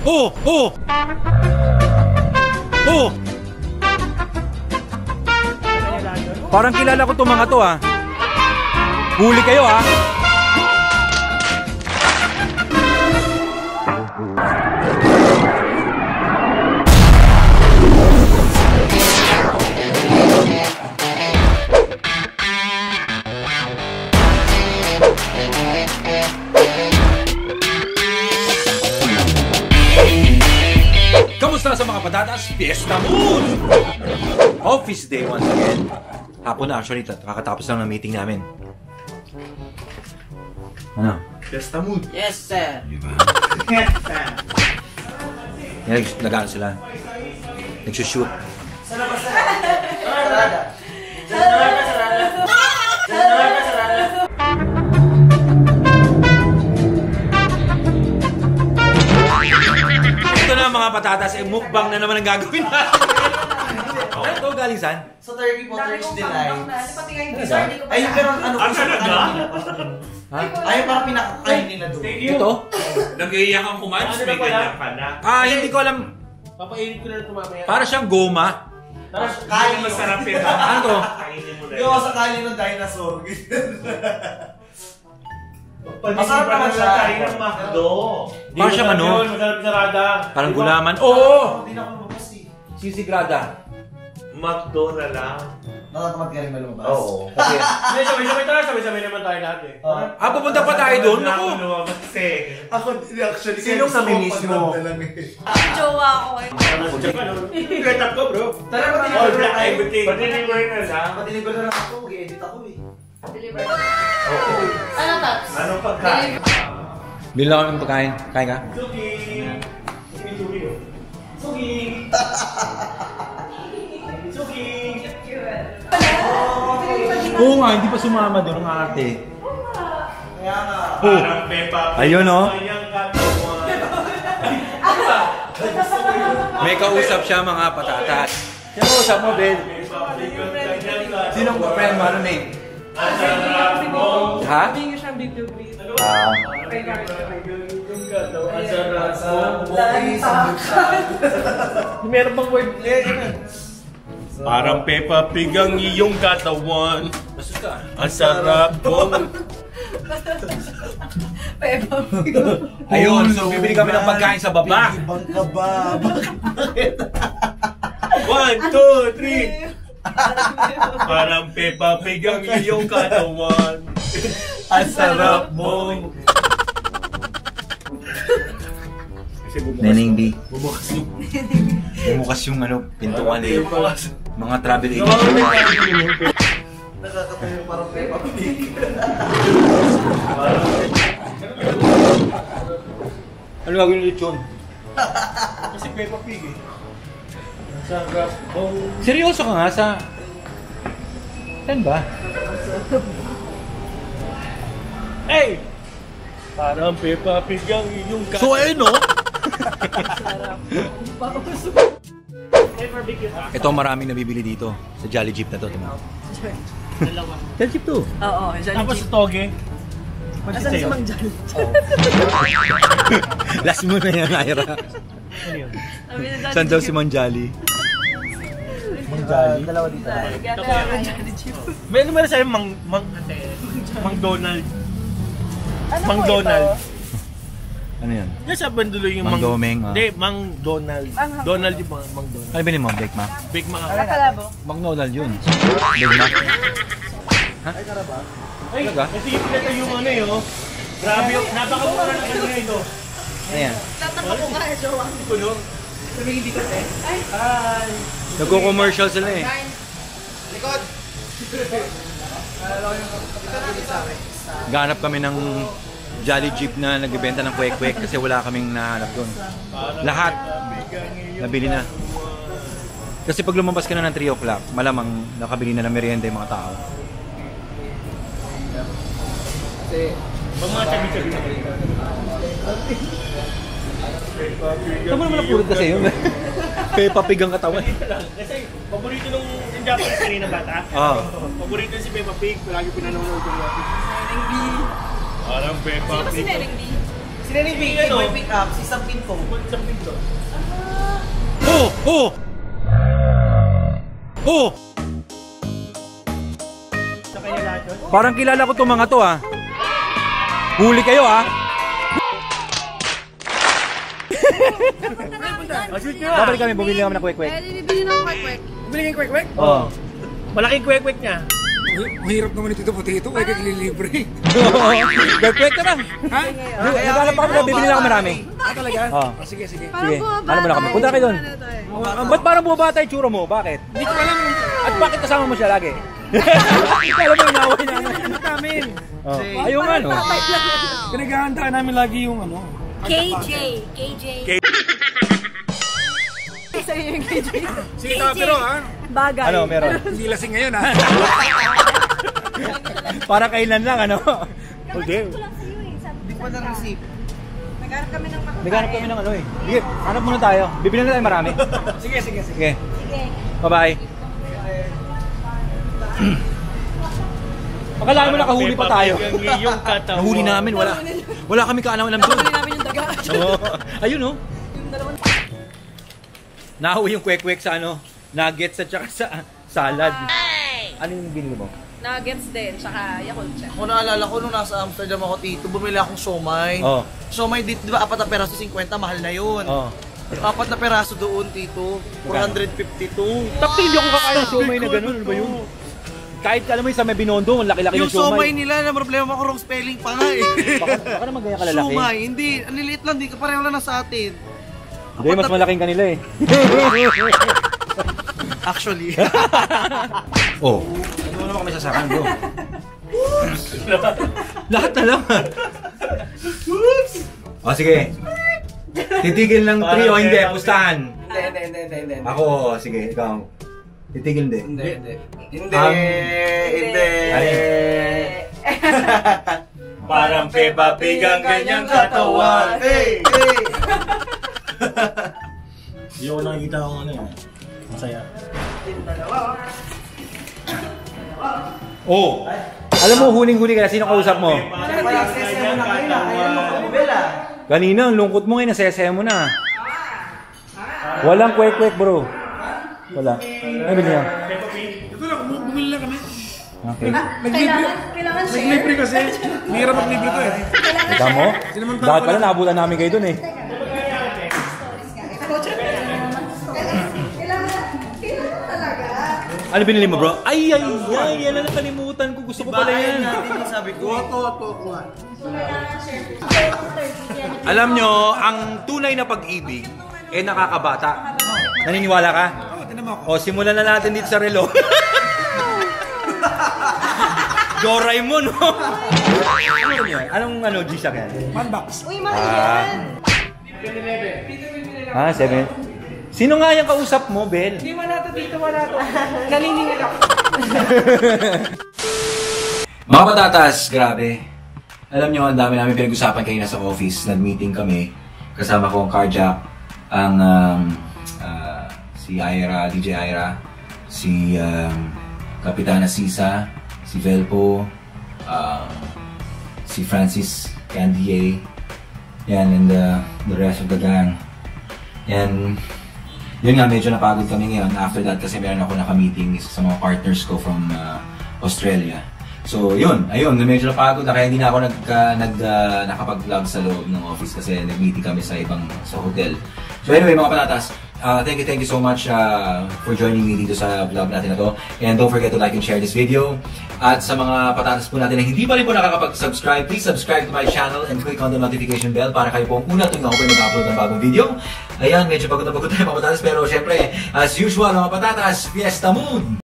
Oh! Oh! Oh! Parang kilala ko itong mga to ah. Huli kayo ah. Fiesta Mood! Office day once again. Hapon na actually, kakatapos lang ng meeting namin. Ano? Fiesta mood. Yes, sir. Diba? Yan, nag- nag sila. Nagsushoot. Sarada. Sarada, sarada. Patatas, eh, mukbang na naman ang gagawin natin. ano to galing saan? Sa Turkey po, Turkish Delight. Ay, Ay, pero ano Ang talaga? Ha? Ay, parang pinakakain nila doon. Ito? Nag-iiyak ang kumain, may ganyan ka na. Ah, hindi ko alam. Papainit ko na ito mamaya. Para siyang goma. Tapos Kain kain masarap yun. Ano to? Kainin mo na Gawa sa kanin ng dinosaur. Masarap naman siya. tayo ng McDo. Parang siyang ano? Masarap sarada. Parang gulaman. Oo! Hindi na ako lumabas eh. Sisigrada. McDo na lang. Nakatamad ka rin ba lumabas? Oo. Kasi, Hindi, sabay-sabay tayo. Sabay-sabay naman tayo lahat eh. Ah. ah, pupunta pa tayo doon. Naku! akong lumabas kasi. Ako din actually. Sinong namimiss mo? Jowa ako eh. Get up ko bro. Tara, All patinig ko black na everything. Pati-deliver na lang. Patinig ko na lang ako. Mag-edit ako eh. Deliver. Ano taps? Anong pagkain? Bili lang kami ng pagkain. Kain ka? Suki. Suki, suki. Suki. Suki. Oo nga, hindi pa sumama doon ang ate. Kaya nga. Parang Peppa Pig. Ayun, oh. Sayang katawan. May kausap siya mga patatas. Sino kausap mo, Ben? Pig ang friend mo? Ano name? Ha? Hindi siyang please. Ah. Meron bang word? Parang Peppa Pig ang iyong katawan. Ang sarap mong Peppa Pig. Ayun, so bibili kami ng pagkain sa baba. Ibang ka ba? One, two, three. Parang Peppa Pig ang iyong katawan. Ang sarap mong... Neneng B. Bumukas yung ano, pintuan eh. Mga travel agent. Nakakatayo parang Peppa Pig. Ano gagawin ulit yun? Kasi Peppa Pig eh. Mo. Seryoso ka nga sa... Saan ba? Hey! Parang Peppa Pig ang iyong katawan. So ayun no? Ito ang maraming nabibili dito sa Jolly Jeep na to. Tingnan. Dalawa. Jolly Jeep to. Oo, Jolly Tapos Jeep. sa toge. Asan si Mang Jolly? Last mo na yan, Ira. Ano yun? Sabi na Jolly Saan daw si Mang Jolly? Jolly? Dalawa dito. May ano meron sa'yo, Mang... Mang... Mang Donald. Ano Mang? Donald. Ano yan? Yan sa bandulo yung Mang Domeng, ah. Hindi, Mang Donald. Donald yung Mang, Mang Donald. Ano bilhin mo? Bake Mac? Big Mac. Ang kalabo. McDonald yun. Big Mac? Ay, Talaga? ito yung pinata yung ano yun. oh. Grabe yung, napakamura ng ano ito. Ayan. Tatapa ko nga, jowa. Puno. Sabi hindi ko eh. Ay, Hi. Nagko-commercial sila eh. Likod! Ganap kami ng Jolly Jeep na nagbebenta ng kwek-kwek kasi wala kaming nahanap doon. Lahat nabili na. Kasi pag lumabas ka na ng 3 o'clock, malamang nakabili na ng merienda yung mga tao. Pag mga sabi-sabi na kayo. Tama naman napulot kasi yun. Peppa Pig ang katawan. Kasi paborito nung yung Japanese kanina bata. Ah. Paborito si Peppa Pig. Palagi pinanonood ko. Neneng B. Parang Peppa Sino si Pig. Neneng B? Sino ni Vicky? Ano? Boy pick up, si Sam Pinto. Isang pinto. Oh! Oh! Oh! Parang kilala ko itong mga to ah. Huli kayo ah. Babalik kami, bumili kami ng kwek-kwek. Eh, bibili na ako kwek-kwek. Bili kang kwek-kwek? Oh. Malaking kwek-kwek niya. Mahirap naman ito puti ito. Kaya kaglilibre. Kwek-kwek ka lang. ha? Naghanap pa kami na, bibili lang kami marami. Ah, talaga? Oh. Ah, sige, sige. Sige, ano mo na kami? Punta kayo doon. Ah, Ba't parang bumabata yung tsura mo? Bakit? Hindi ko alam. At bakit kasama mo siya lagi? Alam mo, inaway. Ano namin? Ayun nga, no? Pinaghahandaan namin lagi yung ano. KJ. KJ. Sa'yo yung KJ. Sige, pero ha? Bagay. Ano, meron? Hindi lasing ngayon ha? Para kailan lang, ano? Hindi. Hindi ko na receive. Nagharap kami ng makakain. Naghanap kami ng ano eh. Sige, hanap muna tayo. Bibili na tayo marami. sige, sige, sige. Sige, Sige. bye-bye. Akala mo nakahuli pa tayo. Ang iyong katawan. Nahuli namin, wala. Wala kami kaalam-alam doon. Nahuli namin yung daga. Oo. Ayun oh. Yung dalawang Nahawi yung kwek-kwek sa ano, nuggets at saka sa salad. Ano yung binili mo? nuggets din, tsaka Yakult siya. Kung naalala ko nung nasa Amsterdam ako tito, bumili akong siomay. Oh. Siomay dito, di ba, apat na peraso 50, mahal na yun. Oh. Apat na peraso doon, tito. 452. Tapos hindi ako kakain ng siomay na ganun. Ano ba yun? Kahit alam mo yung sa may binondo, ang laki-laki Yung ng siomay. siomay nila, na problema ko wrong spelling pa nga eh. Baka, baka naman ganyan kalalaki. Siomay, hindi. Ang liliit lang, di ka pareho lang na sa atin. Hindi, mas malaking kanila eh. Actually. oh. Ano naman kami sasakan bro? Lahat na lang. O sige. Titigil ng trio, hindi. Pustahan. Hindi, hindi, hindi, hindi. Ako, o, sige. Ikaw. Titigil hindi. Hindi, hindi. Hindi, Um, hindi. Parang Peppa Pig ang kanyang katawan. Hey, hey. Hindi ko nakikita kung ano yan. Masaya. Oh. Alam mo, huling-huli ka na. Sino kausap mo? Kaya sesaya mo na kayo na. Ayan mo, Bella. Kanina, ang lungkot mo ngayon. Nasesaya mo na. Walang kwek-kwek bro. Wala. Ano ba niya? Ito lang, bum- bumili lang kami. Okay. Kailangan, kailangan share. Naglibre kasi. Mahirap maglibre to eh. Ika mo? Dapat ko pala naabutan namin kayo dun eh. Ano binili mo bro? Ay, ay, ay, yan na nakalimutan ko. Gusto ko pala yan. natin sabi ko. Oto, oto, kuha. Alam nyo, ang tunay na pag-ibig, eh nakakabata. Naniniwala ka? Mo ako. O, simulan na natin dito sa relo. Doraemon, no? ano yun? Anong ano, G-Shock yan? Manbox. Uy, mahal yan. Ah, seven. Sino nga yung kausap mo, Bel? Hindi mo nato dito, wala to. Naniningil ako. Mga patatas, grabe. Alam nyo, ang dami namin pinag-usapan kayo sa office. Nag-meeting kami. Kasama ko ang Carjack, ang um, ah, si Ira, DJ Ira, si um, Kapitana Sisa, si Velpo, um, si Francis Candier, yan, and uh, the rest of the gang. Yan, yun nga, medyo napagod kami ngayon. After that, kasi meron ako naka-meeting sa mga partners ko from uh, Australia. So, yun. Ayun, medyo napagod na. Kaya hindi na ako nag, uh, nag, uh, nakapag-vlog sa loob ng office kasi nag-meeting kami sa ibang sa hotel. So anyway, mga patatas, uh, thank you, thank you so much uh, for joining me dito sa vlog natin na to. And don't forget to like and share this video. At sa mga patatas po natin na hindi pa rin po nakakapag-subscribe, please subscribe to my channel and click on the notification bell para kayo po ang una tuwing ako po mag-upload ng bagong video. Ayan, medyo pagod na pagod tayo mga patatas pero syempre, as usual mga patatas, fiesta mood!